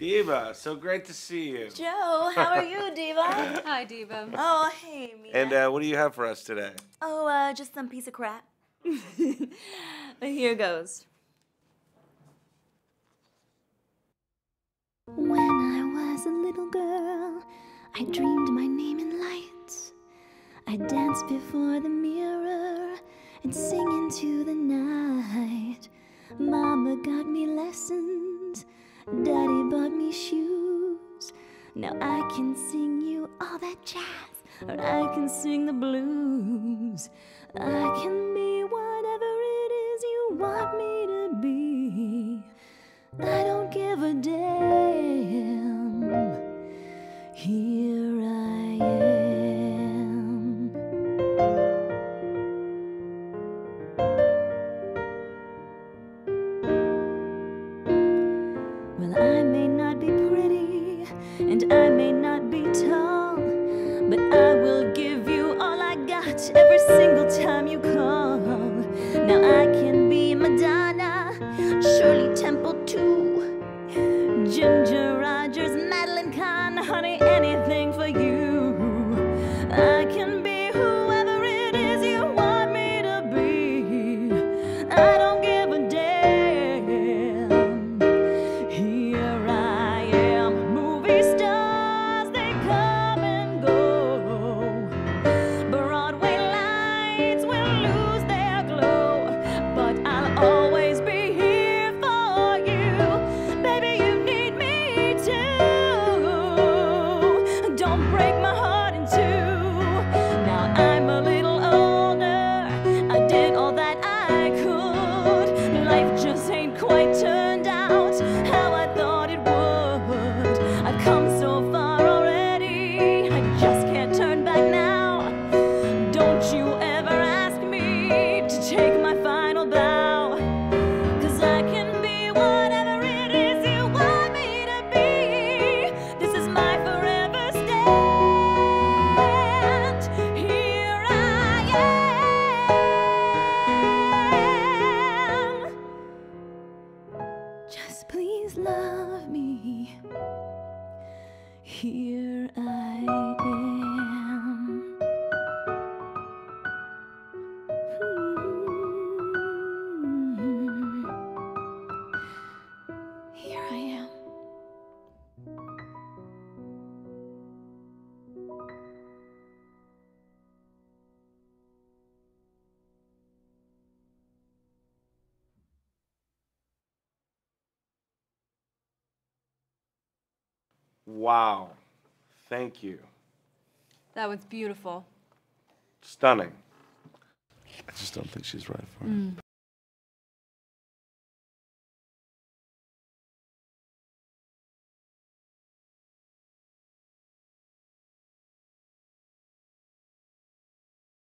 Diva, so great to see you. Joe, how are you, Diva? Hi, Diva. oh, hey, Mia. And uh, what do you have for us today? oh, uh, just some piece of crap. Here goes. When I was a little girl, I dreamed my name in lights. I danced before the mirror and sing into the night. Mama got me lessons, Daddy bought me shoes. Now I can sing you all that jazz, or I can sing the blues. I can be whatever it is you want me to be. I don't give a damn. Here and I may not be tall, but I will give you all I got. Every single Here Wow. Thank you. That was beautiful. Stunning. I just don't think she's right for it. Mm.